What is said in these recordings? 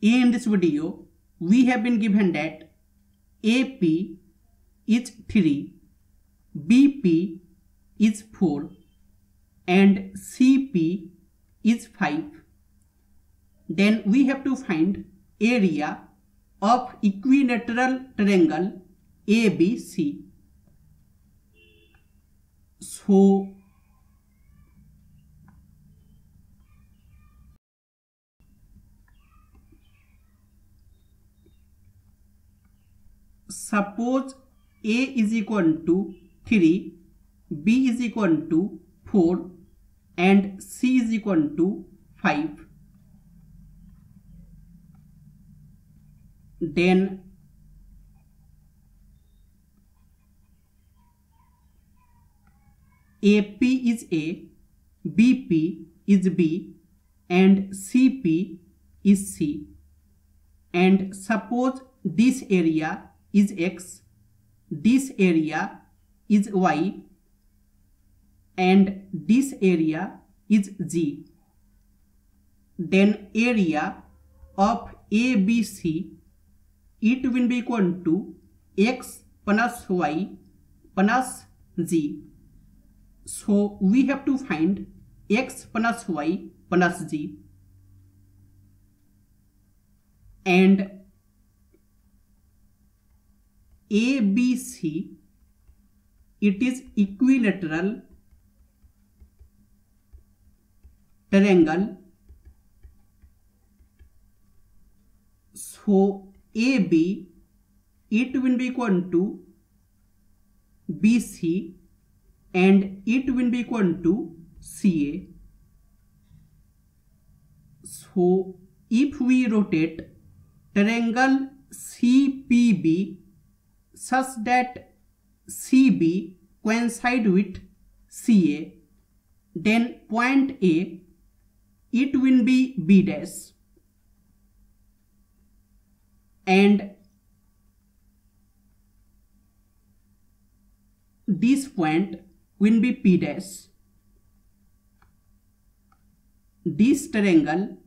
in this video we have been given that AP is 3, BP is 4 and CP is 5. Then we have to find area of equilateral triangle ABC. So suppose A is equal to 3, B is equal to 4 and C is equal to 5. Then AP is A, BP is B and CP is C. And suppose this area is X, this area is Y and this area is z. Then area of ABC it will be equal to X plus Y plus Z. So we have to find X plus Y plus Z. And ABC it is equilateral triangle so AB it will be equal to BC and it will be equal to CA so if we rotate triangle CPB such that CB coincide with CA then point A it will be B dash. And this point will be P dash. This triangle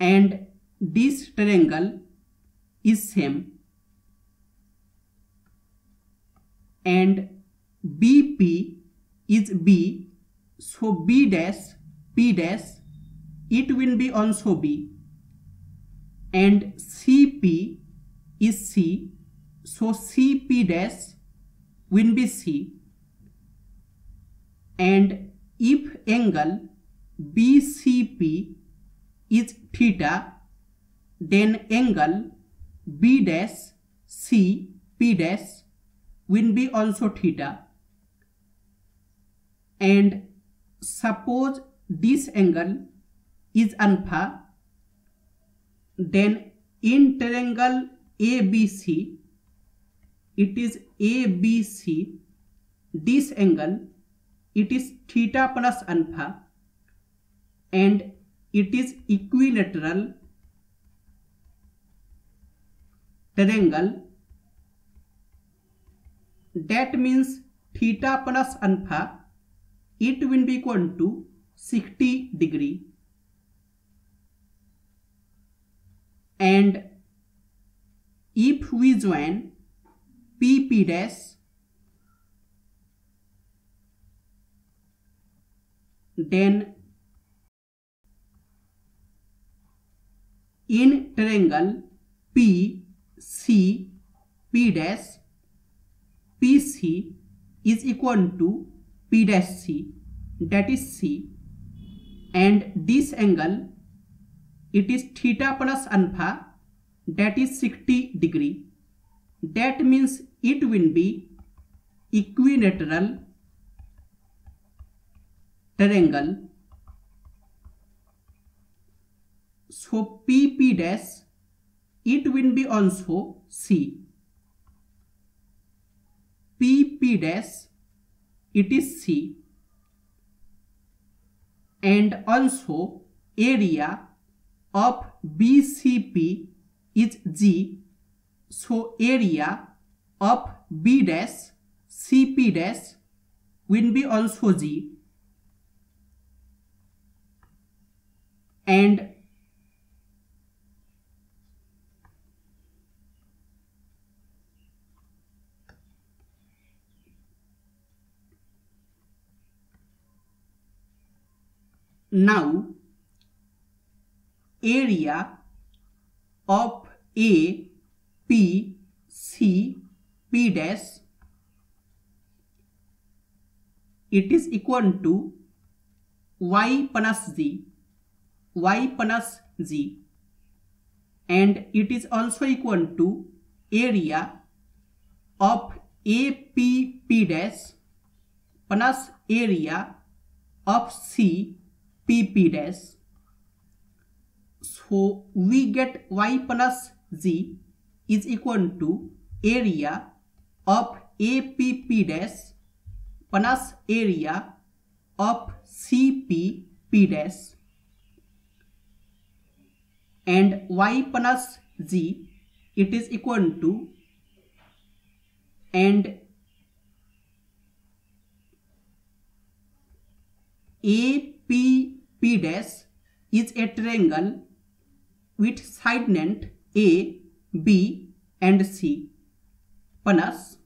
and this triangle is same and BP is B. So B dash P dash it will be also B. And CP is C. So CP dash will be C. And if angle BCP is theta then angle B dash C P dash will be also theta. And suppose this angle is alpha then in triangle ABC it is ABC this angle it is theta plus alpha and it is equilateral triangle that means theta plus alpha it will be equal to 60 degree and if we join P P dash then in triangle P C P dash PC is equal to P dash C that is C and this angle it is theta plus alpha that is 60 degree that means it will be equilateral triangle so PP dash it will be also C PP dash it is C. And also area of BCP is G. So area of B dash CP dash will be also G. And now area of A, P, C, P dash it is equal to y plus z y plus z. And it is also equal to area of APP dash plus area of CPP dash. So we get y plus z is equal to area of APP dash plus area of CPP dash and y plus z it is equal to and APP dash is a triangle with side length A, B and C. Plus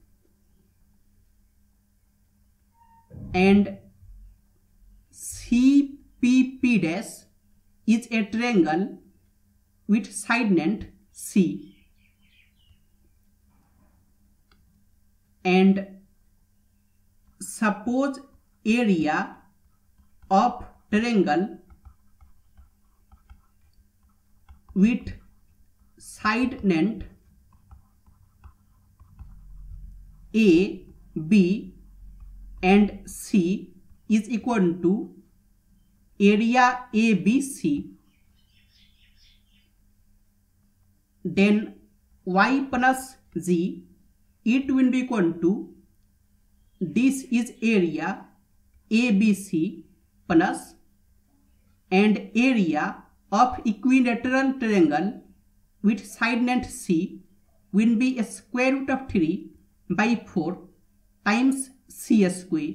and CPP dash is a triangle with side length C. And suppose area of triangle with side नेंट A B and C is equal to area A B C then Y plus Z it will be equal to this is area A B C plus and area of equilateral triangle with side length C will be a square root of 3 by 4 times C square.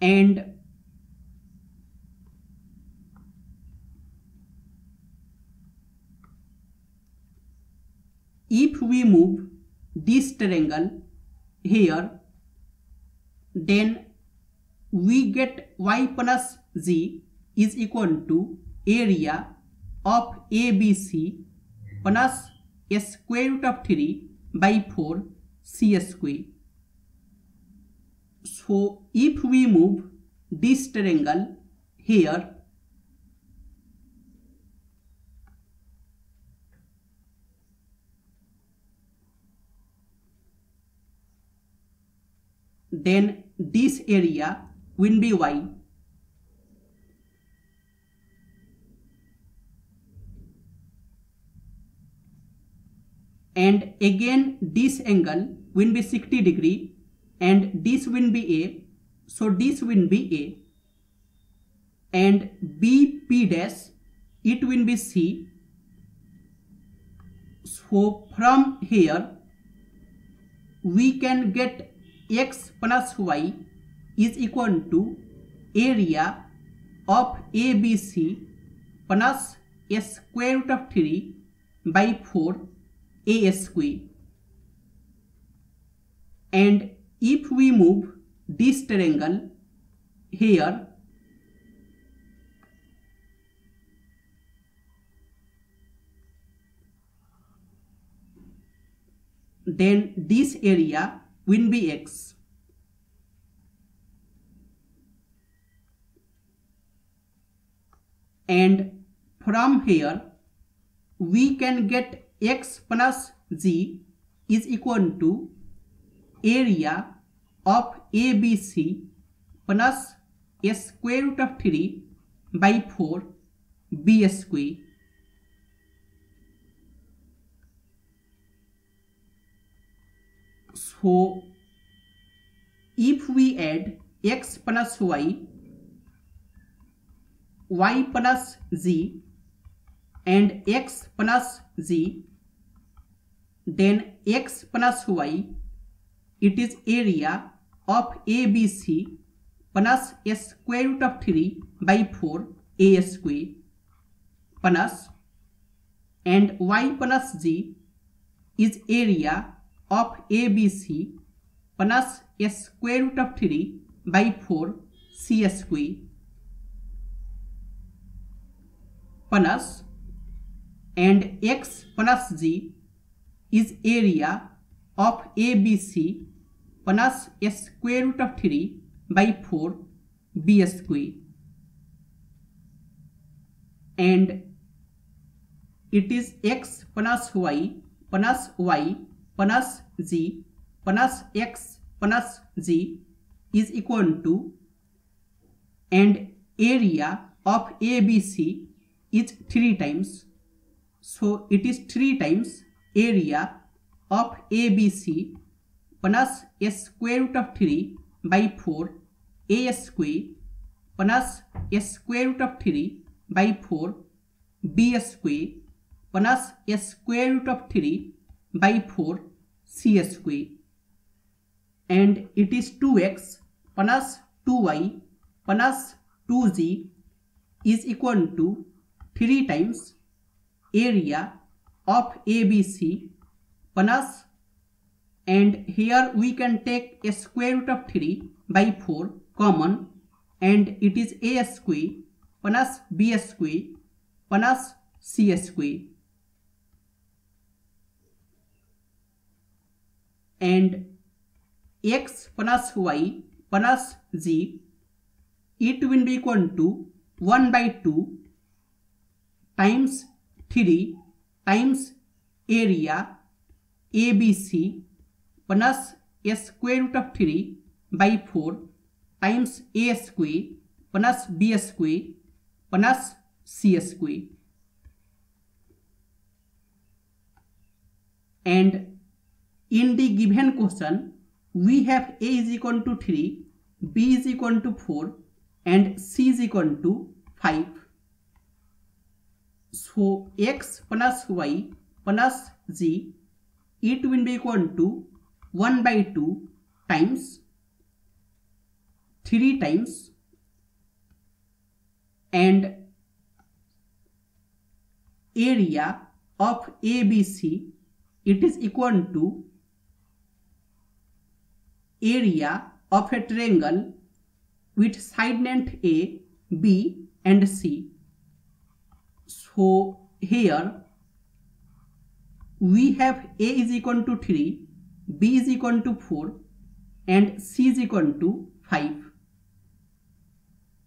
And if we move this triangle here then we get y plus z is equal to area of ABC plus a square root of 3 by 4 c square. So if we move this triangle here then this area will be y. And again this angle will be 60 degree and this will be A. So this will be A. And BP dash it will be C. So from here we can get x plus y is equal to area of ABC plus a square root of 3 by 4 a square. And if we move this triangle here then this area will be x. And from here, we can get x plus z is equal to area of ABC plus a square root of 3 by 4 b square. हो if we add X plus Y Y plus Z and X plus Z then X plus Y it is area of A B C plus A square root of three by four A square plus and Y plus Z is area of ABC plus square root of 3 by 4 C square plus and x plus g is area of ABC plus square root of 3 by 4 b square and it is x plus y plus y plus z plus x plus z is equal to and area of ABC is 3 times. So it is 3 times area of ABC plus square root of 3 by 4 a square plus square root of 3 by 4 b square plus square root of 3 by 4 c square and it is 2x plus 2y plus 2z is equal to 3 times area of ABC plus and here we can take a square root of 3 by 4 common and it is a square plus b square plus c square and x plus y plus z it will be equal to 1 by 2 times 3 times area ABC plus a square root of 3 by 4 times a square plus b square plus c square. And in the given question we have a is equal to 3 b is equal to 4 and c is equal to 5 so x plus y plus z it will be equal to 1 by 2 times 3 times and area of ABC it is equal to area of a triangle with side length A, B and C. So here we have A is equal to 3, B is equal to 4 and C is equal to 5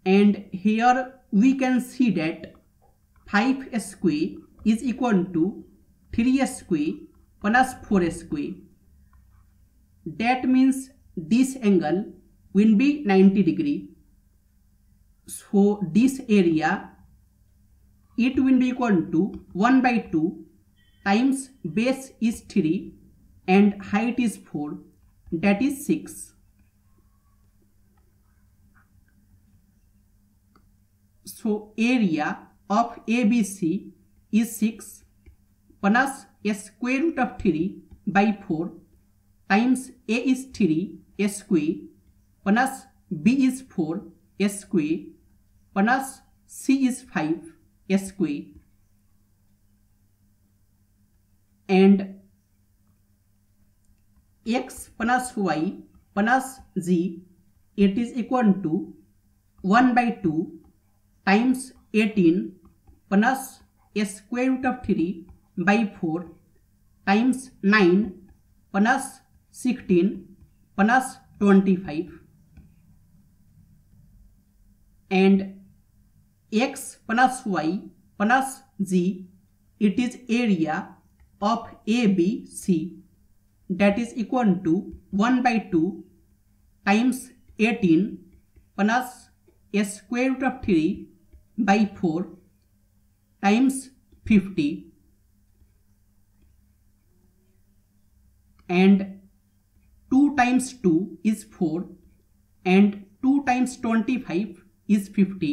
and here we can see that 5 square is equal to 3 square plus 4 square. That means this angle will be 90 degree. So this area it will be equal to 1 by 2 times base is 3 and height is 4 that is 6. So area of ABC is 6 plus a square root of 3 by 4 times A is 3 a square plus B is 4 a square plus C is 5 a square. And x plus y plus z it is equal to 1 by 2 times 18 plus a square root of 3 by 4 times 9 plus 16 plus 25 and x plus y plus z. It is area of ABC that is equal to 1 by 2 times 18 plus a square root of 3 by 4 times 50 and 2 times 2 is 4 and 2 times 25 is 50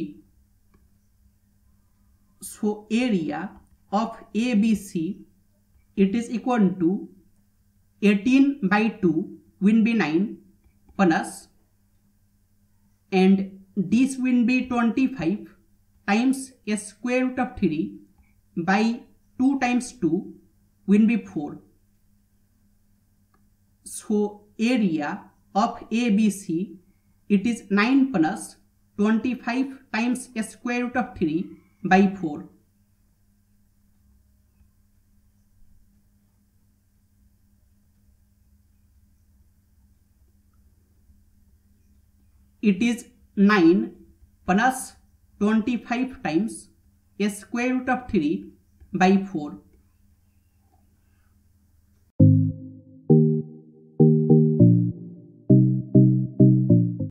so area of ABC it is equal to 18 by 2 will be 9 plus and this will be 25 times a square root of 3 by 2 times 2 will be 4 So area of ABC it is 9 plus 25 times a square root of 3 by 4. It is 9 plus 25 times a square root of 3 by 4